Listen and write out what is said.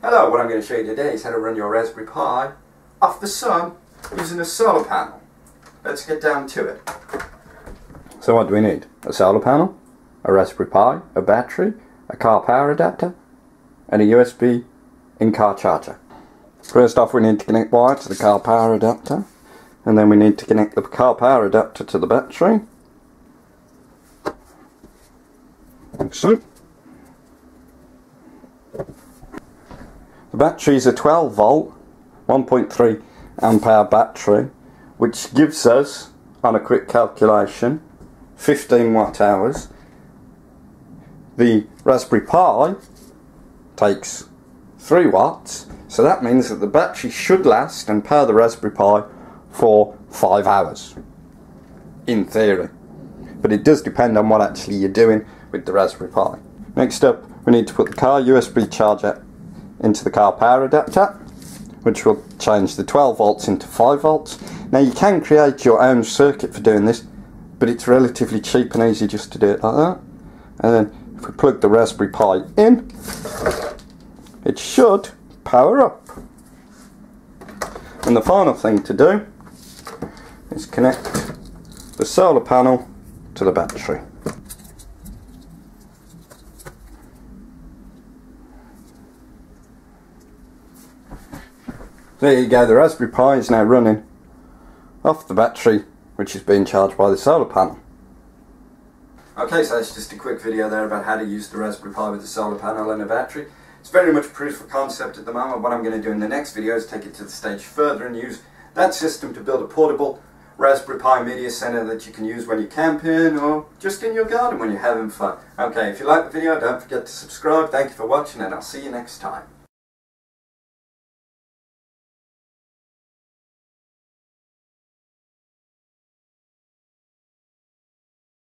Hello, what I'm going to show you today is how to run your Raspberry Pi off the sun using a solar panel. Let's get down to it. So what do we need? A solar panel, a Raspberry Pi, a battery, a car power adapter, and a USB in-car charger. First off we need to connect wire to the car power adapter and then we need to connect the car power adapter to the battery. Like so. The battery is a 12 volt 1.3 ampere battery which gives us on a quick calculation 15 watt hours. The Raspberry Pi takes 3 watts so that means that the battery should last and power the Raspberry Pi for 5 hours in theory but it does depend on what actually you're doing with the Raspberry Pi. Next up we need to put the car USB charger into the car power adapter which will change the 12 volts into 5 volts. Now you can create your own circuit for doing this but it's relatively cheap and easy just to do it like that. And then if we plug the Raspberry Pi in it should power up. And the final thing to do is connect the solar panel to the battery. There you go, the Raspberry Pi is now running off the battery which is being charged by the solar panel. Okay, so that's just a quick video there about how to use the Raspberry Pi with the solar panel and a battery. It's very much proof of concept at the moment. What I'm going to do in the next video is take it to the stage further and use that system to build a portable Raspberry Pi Media Center that you can use when you're camping or just in your garden when you're having fun. Okay, if you like the video, don't forget to subscribe. Thank you for watching and I'll see you next time.